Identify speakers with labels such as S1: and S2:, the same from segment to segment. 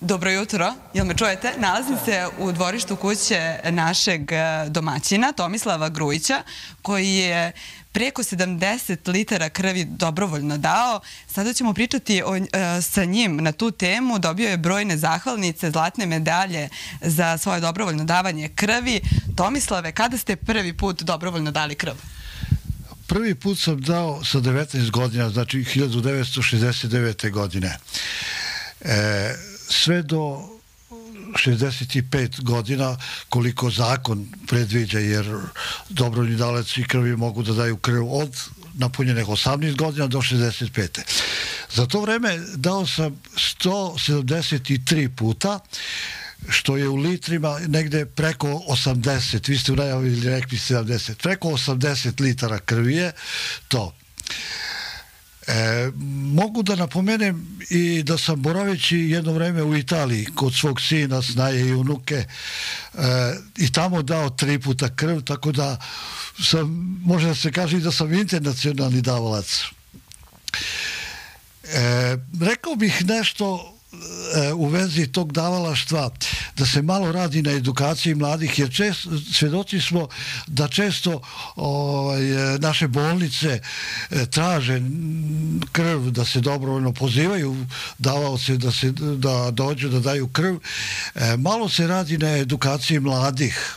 S1: Dobro jutro, jel me čujete? Nalazim se u dvorištu kuće našeg e, domaćina, Tomislava Grujića, koji je preko 70 litara krvi dobrovoljno dao. Sada ćemo pričati o, e, sa njim na tu temu. Dobio je brojne zahvalnice, zlatne medalje za svoje dobrovoljno davanje krvi. Tomislave, kada ste prvi put dobrovoljno dali krv?
S2: Prvi put sam dao sa 19 godina, znači 1969. godine. E, sve do 65 godina koliko zakon predviđa jer dobrovoljni daleci krvi mogu da daju krv od napunjenih 18 godina do 65. Za to vreme dao sam 173 puta što je u litrima negde preko 80, vi ste u najavi rekli 70, preko 80 litara krvi je to. E, mogu da napomenem i da sam boraveći jedno vreme u Italiji kod svog sina, snaje i unuke e, i tamo dao tri puta krv, tako da sam, može da se kaže i da sam internacionalni davalac. E, rekao bih nešto E, u vezi tog davalaštva da se malo radi na edukaciji mladih jer čest, svedoci smo da često ovaj, naše bolnice e, traže krv da se dobrovoljno pozivaju davaoce da, se, da dođu da daju krv. E, malo se radi na edukaciji mladih.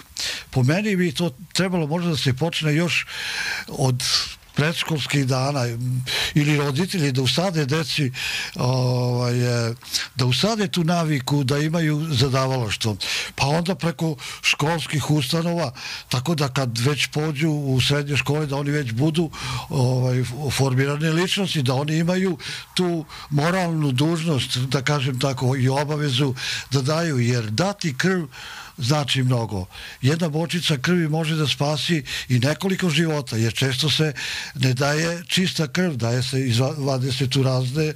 S2: Po meni bi to trebalo možda da se počne još od predškolskih dana ili roditelji da usade deci ovaj, da usade tu naviku da imaju zadavaloštvo pa onda preko školskih ustanova tako da kad već pođu u srednje škole da oni već budu ovaj, formirane ličnosti da oni imaju tu moralnu dužnost da kažem tako i obavezu da daju jer dati krv znači mnogo. Jedna bočica krvi može da spasi i nekoliko života, jer često se ne daje čista krv, daje se, izvade se tu razne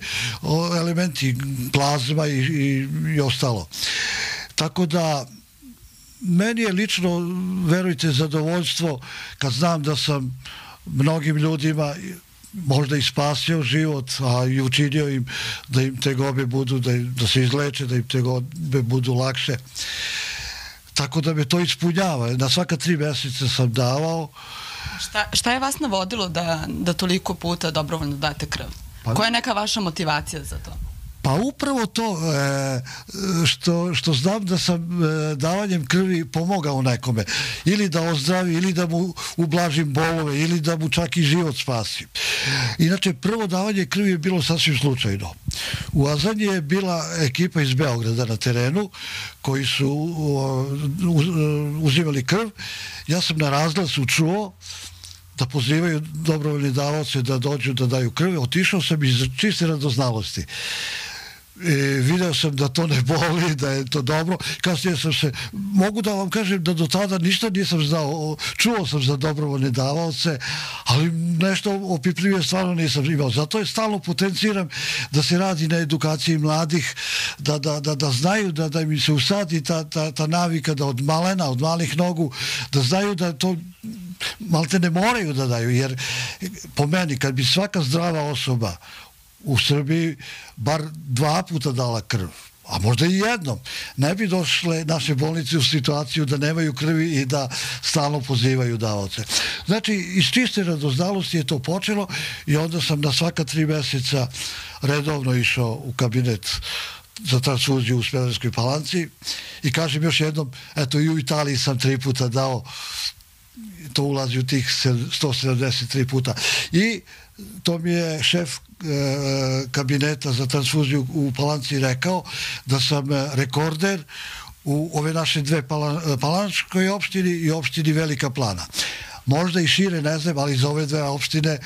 S2: elementi, plazma i, i, i ostalo. Tako da, meni je lično, verujte, zadovoljstvo kad znam da sam mnogim ljudima možda i spasio život, a i učinio im da im te gobe budu, da, da se izleče, da im te gobe budu lakše. Tako da me to ispunjava. Na svaka tri meseca sam davao.
S1: Šta, šta je vas navodilo da, da toliko puta dobrovoljno date krv? Pa, Koja je neka vaša motivacija za to?
S2: Pa upravo to e, što, što znam da sam e, davanjem krvi pomogao nekome. Ili da ozdravi, ili da mu ublažim bolove, ili da mu čak i život spasim. Inače, prvo davanje krvi je bilo sasvim slučajno. U Azanji je bila ekipa iz Beograda na terenu koji su uzimali krv. Ja sam na razglasu čuo da pozivaju dobrovoljni davaoce da dođu da daju krv. Otišao sam iz čiste radoznalosti e, video sam da to ne boli, da je to dobro. Kasnije sam se, mogu da vam kažem da do tada ništa nisam znao, čuo sam za dobrovoljne davaoce, ali nešto opipljive stvarno nisam imao. Zato je stalno potenciram da se radi na edukaciji mladih, da, da, da, da znaju da, da mi se usadi ta, ta, ta navika da od malena, od malih nogu, da znaju da to malte ne moraju da daju, jer po meni kad bi svaka zdrava osoba u Srbiji bar dva puta dala krv a možda i jednom, ne bi došle naše bolnice u situaciju da nemaju krvi i da stalno pozivaju davaoce. Znači, iz čiste radoznalosti je to počelo i onda sam na svaka tri meseca redovno išao u kabinet za transfuziju u Smederskoj palanci i kažem još jednom, eto i u Italiji sam tri puta dao to ulazi u tih 173 puta. I to mi je šef e, kabineta za transfuziju u Palanci rekao da sam rekorder u ove naše dve Pala, Palančkoj opštini i opštini Velika Plana. Možda i šire, ne znam, ali za ove dve opštine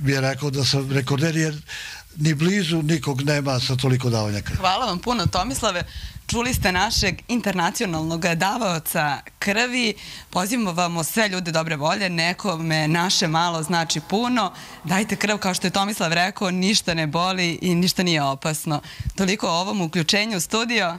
S2: mi je rekao da sam rekorder jer ni blizu nikog nema sa toliko davanja krvi.
S1: Hvala vam puno Tomislave. Čuli ste našeg internacionalnog davaoca krvi. Pozivamo vam sve ljude dobre volje. Nekome naše malo znači puno. Dajte krv, kao što je Tomislav rekao, ništa ne boli i ništa nije opasno. Toliko o ovom uključenju u studio.